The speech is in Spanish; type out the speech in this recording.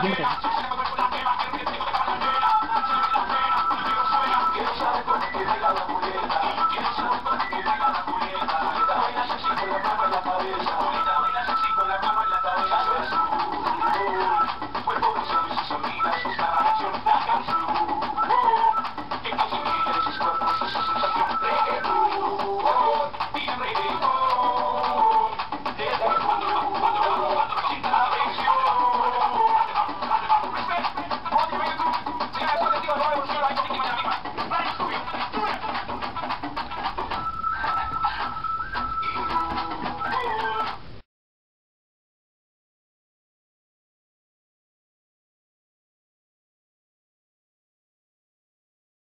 siguiente.